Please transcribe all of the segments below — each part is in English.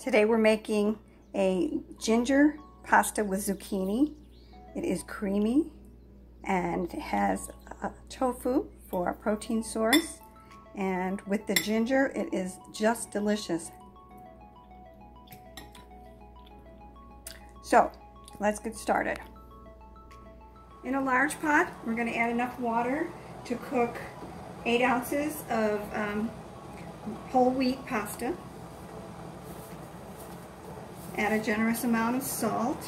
Today we're making a ginger pasta with zucchini. It is creamy and has tofu for a protein source. And with the ginger, it is just delicious. So, let's get started. In a large pot, we're going to add enough water to cook 8 ounces of um, whole wheat pasta. Add a generous amount of salt.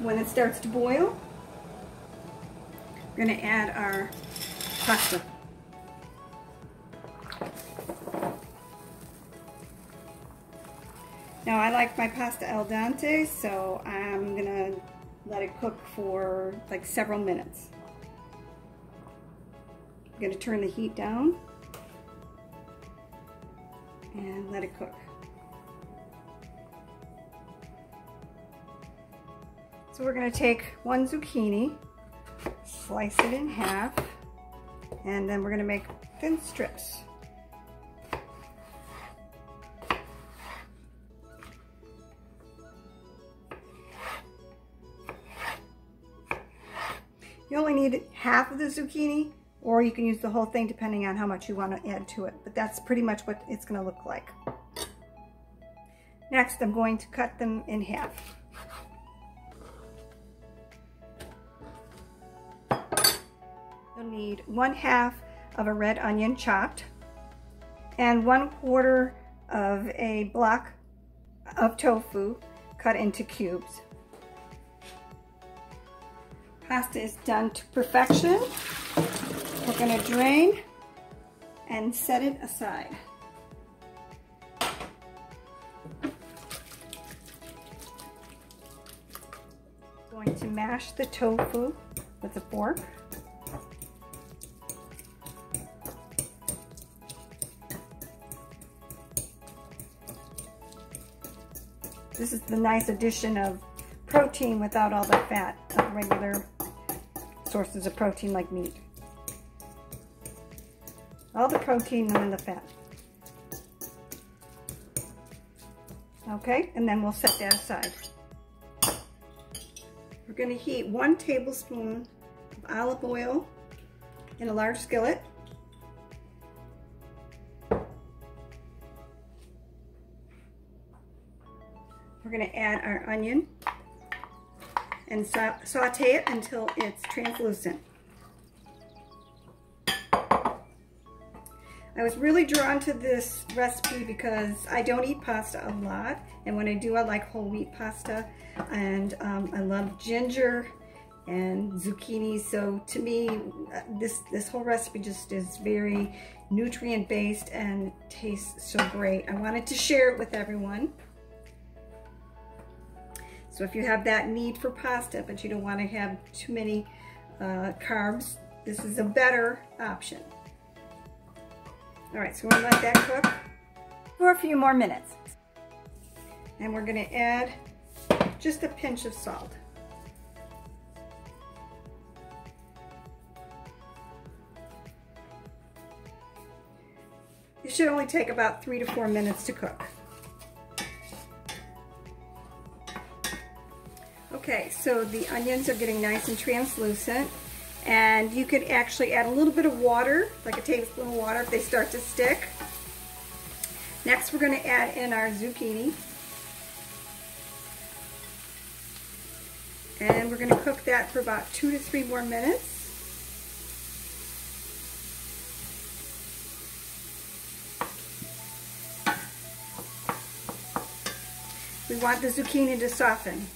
When it starts to boil, we're going to add our pasta. Now I like my pasta al dente, so I'm going to let it cook for like several minutes. I'm going to turn the heat down and let it cook. So we're going to take one zucchini, slice it in half, and then we're going to make thin strips. You only need half of the zucchini or you can use the whole thing depending on how much you want to add to it. But that's pretty much what it's going to look like. Next, I'm going to cut them in half. You'll need one half of a red onion chopped and one quarter of a block of tofu cut into cubes. Pasta is done to perfection. We're to drain and set it aside. Going to mash the tofu with a fork. This is the nice addition of protein without all the fat of regular sources of protein like meat all the protein and the fat. Okay, and then we'll set that aside. We're going to heat one tablespoon of olive oil in a large skillet. We're going to add our onion and saute it until it's translucent. I was really drawn to this recipe because I don't eat pasta a lot and when I do I like whole wheat pasta and um, I love ginger and zucchini so to me uh, this this whole recipe just is very nutrient based and tastes so great. I wanted to share it with everyone. So if you have that need for pasta but you don't want to have too many uh, carbs this is a better option. All right, so we're gonna let that cook for a few more minutes. And we're gonna add just a pinch of salt. It should only take about three to four minutes to cook. Okay, so the onions are getting nice and translucent. And you could actually add a little bit of water, like a tablespoon of water if they start to stick. Next we're going to add in our zucchini. And we're going to cook that for about two to three more minutes. We want the zucchini to soften.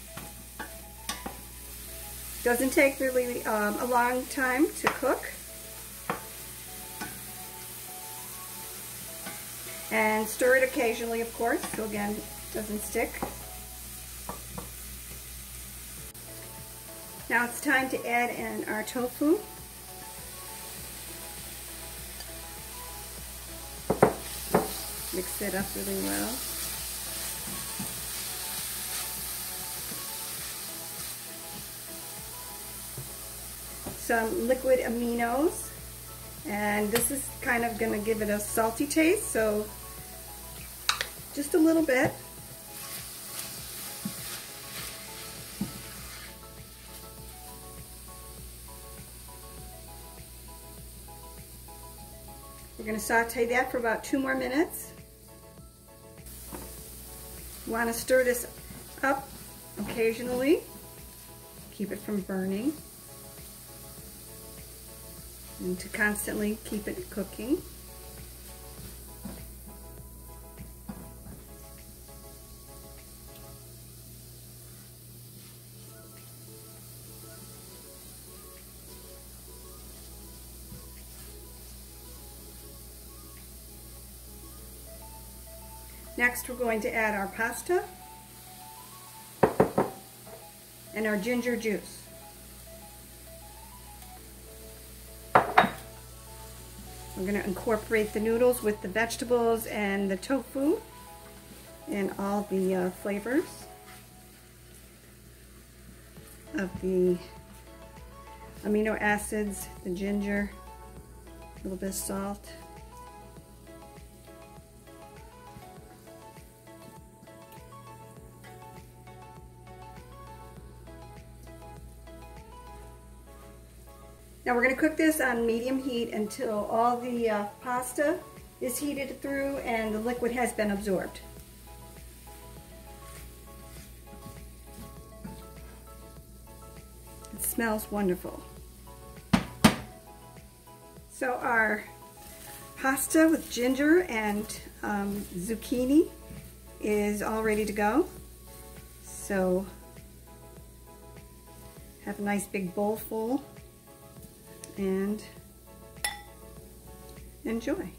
Doesn't take really um, a long time to cook. And stir it occasionally, of course, so again, it doesn't stick. Now it's time to add in our tofu. Mix it up really well. Some liquid aminos and this is kind of going to give it a salty taste so just a little bit. We're going to saute that for about two more minutes. Want to stir this up occasionally. Keep it from burning. And to constantly keep it cooking. Next, we're going to add our pasta and our ginger juice. We're going to incorporate the noodles with the vegetables and the tofu and all the uh, flavors of the amino acids, the ginger, a little bit of salt. Now we're going to cook this on medium heat until all the uh, pasta is heated through and the liquid has been absorbed. It smells wonderful. So our pasta with ginger and um, zucchini is all ready to go. So have a nice big bowl full and enjoy.